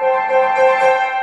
Música